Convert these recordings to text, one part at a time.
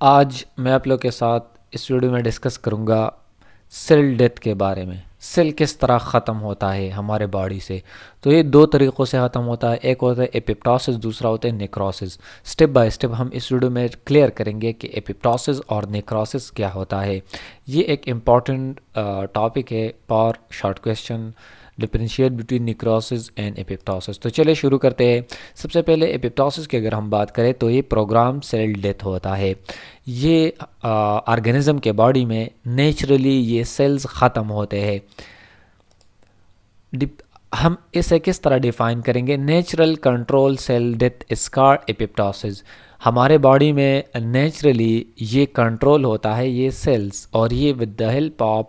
आज मैं आप लोग के साथ इस वीडियो में डिस्कस करूँगा सेल डेथ के बारे में। सेल किस तरह ख़त्म होता है हमारे बॉडी से? तो ये दो तरीक़ों से ख़त्म होता है। एक होता है एपिप्टोसिस दूसरा होता है नेक्रोसिस स्टेप बाय स्टेप हम इस वीडियो में क्लियर करेंगे कि एपिप्टोसिस और नेक्रोसिस क्या होता है। ये एक इंपॉर्टेंट टॉपिक है। For short question differentiate between necrosis and apoptosis तो चलिए शुरू करते हैं। सबसे पहले एपिप्टोसिस की अगर हम बात करें तो ये प्रोग्राम सेल डेथ होता है। ये ऑर्गेनिज्म के बॉडी में नेचुरली ये सेल्स ख़त्म होते हैं। हम इसे किस तरह डिफ़ाइन करेंगे? Natural control cell death scar apoptosis हमारे बॉडी में नेचुरली ये कंट्रोल होता है, ये सेल्स और ये विद द हेल्प ऑफ़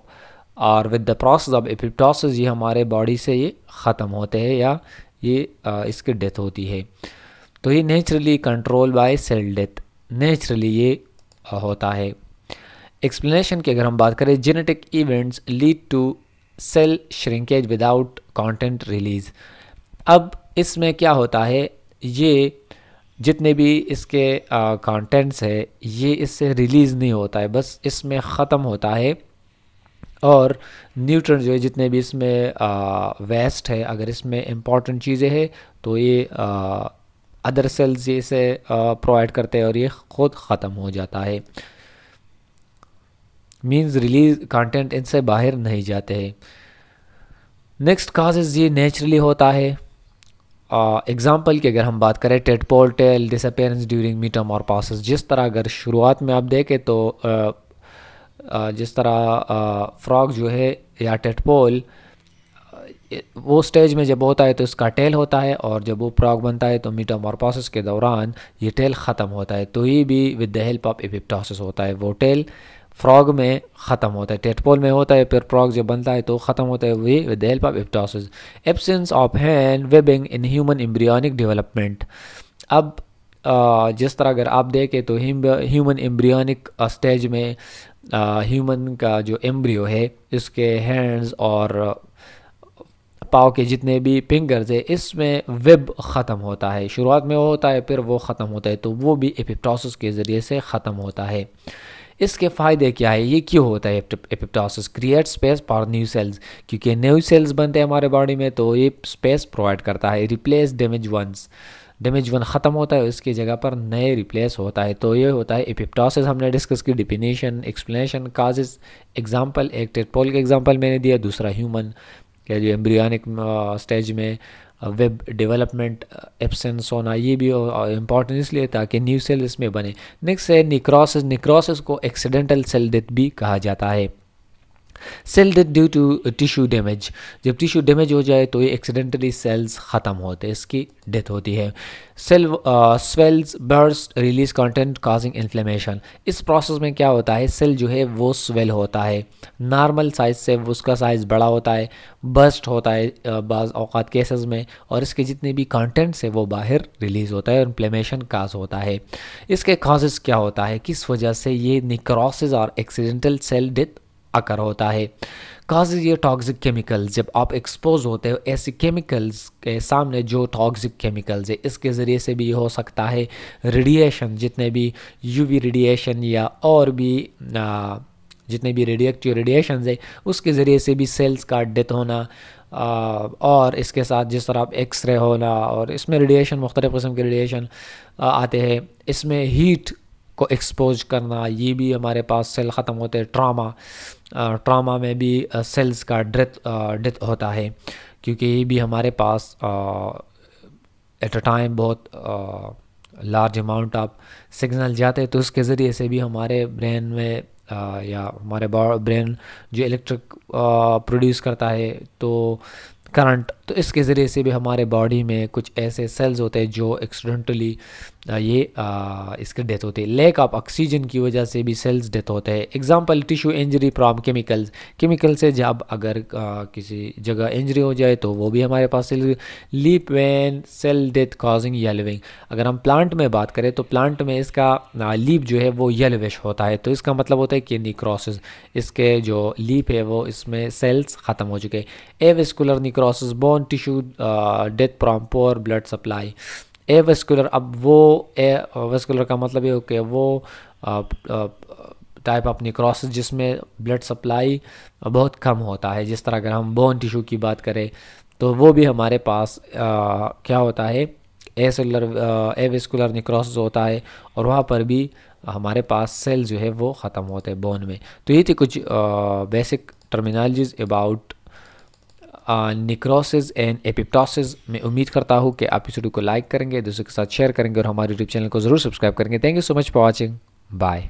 और with the process of apoptosis ये हमारे बॉडी से ये ख़त्म होते हैं या ये इसकी डेथ होती है। तो ये naturally control by cell death naturally ये होता है। एक्सप्लेनेशन की अगर हम बात करें genetic events lead to cell shrinkage without content release अब इसमें क्या होता है, ये जितने भी इसके कंटेंट्स है, ये इससे रिलीज़ नहीं होता है, बस इसमें ख़त्म होता है। और न्यूट्रन जो है जितने भी इसमें वेस्ट है अगर इसमें इंपॉर्टेंट चीज़ें हैं तो ये अदर सेल्स ये इसे प्रोवाइड करते हैं और ये ख़ुद ख़त्म हो जाता है। मींस रिलीज़ कंटेंट इनसे बाहर नहीं जाते हैं। नेक्स्ट काजेज ये नेचुरली होता है। एग्ज़ाम्पल uh, की अगर हम बात करें tadpole tail disappearance during metamorphosis जिस तरह अगर शुरुआत में आप देखें तो uh, जिस तरह फ्रॉग जो है या टेटपोल वो स्टेज में जब होता है तो इसका टेल होता है और जब वो फ्रॉग बनता है तो मीटामॉर्पोसिस के दौरान ये टेल ख़त्म होता है। तो ये भी with the help of apoptosis होता है। वो टेल फ्रॉग में ख़त्म होता है टेटपोल में होता है, फिर फ्रॉग जब बनता है तो ख़त्म होता है। वही with the help of apoptosis absence of hand, webbing in human embryonic development. अब जिस तरह अगर आप देखें तो ह्यूमन एम्ब्रियोनिक स्टेज में ह्यूमन का जो एम्ब्रियो है, इसके हैंड्स और पाव के जितने भी फिंगर्स है, इसमें वेब ख़त्म होता है। शुरुआत में वो होता है, फिर वो ख़त्म होता है तो वो भी एपिप्टोसिस के ज़रिए से ख़त्म होता है। इसके फ़ायदे क्या है? ये क्यों होता है apoptosis create space for new cells क्योंकि न्यू सेल्स बनते हैं हमारे बॉडी में तो ये स्पेस प्रोवाइड करता है। Replace damage once damage one ख़त्म होता है, उसकी जगह पर नए रिप्लेस होता है। तो ये होता है एपिप्टोसिस हमने डिस्कस की डिफिनेशन एक्सप्लेनेशन काजेज एग्ज़ाम्पल एक टेटपोल का एग्ज़ाम्पल मैंने दिया, दूसरा ह्यूमन या जो एम्ब्रियानिक स्टेज में वेब डेवलपमेंट एब्सेंस होना, ये भी इंपॉर्टेंट इसलिए ताकि न्यू सेल इसमें बने। नेक्स्ट है निक्रोसिस निक्रोसिस को एक्सीडेंटल सेल डेथ भी कहा जाता है। Cell death due to tissue damage जब टिश्यू डैमेज हो जाए तो ये एक्सीडेंटली सेल्स ख़त्म होते हैं इसकी डेथ होती है। Cell swells burst release content causing inflammation इस प्रोसेस में क्या होता है? सेल जो है वो स्वेल होता है। नॉर्मल साइज़ से उसका साइज़ बड़ा होता है बर्स्ट होता है uh, बाज़ अवकात केसेस में और इसके जितने भी कंटेंट्स है वो बाहर रिलीज़ होता है और इन्फ्लेमेशन काज होता है। इसके काजेज़ क्या होता है? किस वजह से ये निक्रोसिस और एक्सीडेंटल सेल डेथ अकर होता है। काजेज ये टॉक्सिक केमिकल्स जब आप एक्सपोज होते हो ऐसे केमिकल्स के सामने जो टॉक्सिक केमिकल्स है इसके ज़रिए से भी हो सकता है रेडिएशन जितने भी यूवी रेडिएशन या और भी आ, जितने भी रेडिएक्टिव रेडिएशन है उसके ज़रिए से भी सेल्स का डेथ होना और इसके साथ जिस तरह आप एक्सरे होना और इसमें रेडिएशन मुख्तलिफ़ किस्म के रेडिएशन आते हैं। इसमें हीट को एक्सपोज करना ये भी हमारे पास सेल ख़त्म होते हैं ट्रामा ट्रामा में भी सेल्स का डेथ डेथ होता है। क्योंकि ये भी हमारे पास एट अ टाइम बहुत लार्ज अमाउंट ऑफ़ सिग्नल जाते हैं तो उसके ज़रिए से भी हमारे ब्रेन में आ, या हमारे ब्रेन जो इलेक्ट्रिक प्रोड्यूस करता है तो करंट तो इसके ज़रिए से भी हमारे बॉडी में कुछ ऐसे सेल्स होते हैं जो एक्सीडेंटली ये इसकी डेथ होती है। लैक ऑफ़ ऑक्सीजन की वजह से भी सेल्स डेथ होते हैं। Example tissue injury from chemicals chemical से जब अगर आ, किसी जगह इंजरी हो जाए तो वो भी हमारे पास leaf vein cell death causing yellowing अगर हम प्लांट में बात करें तो प्लांट में इसका लीप जो है वो येलोविश होता है। तो इसका मतलब होता है कि निक्रोसिस इसके जो लीप है वो इसमें सेल्स ख़त्म हो चुके हैं। Avascular necrosis bone tissue death from poor blood supply a vascular अब वो ए वेस्कुलर का मतलब ये हो कि वो टाइप ऑफ़ निक्रोस जिसमें ब्लड सप्लाई बहुत कम होता है। जिस तरह अगर हम बोन टिश्यू की बात करें तो वो भी हमारे पास आ, क्या होता है? ए सेलर ए वेस्कुलर निक्रोस होता है और वहाँ पर भी हमारे पास सेल जो है वो ख़त्म होते हैं बोन में। तो ये थी कुछ आ, basic terminologies about necrosis and apoptosis मैं उम्मीद करता हूँ कि आप इस वीडियो को लाइक करेंगे, दूसरों के साथ शेयर करेंगे और हमारे यूट्यूब चैनल को ज़रूर सब्सक्राइब करेंगे। Thank you so much for watching bye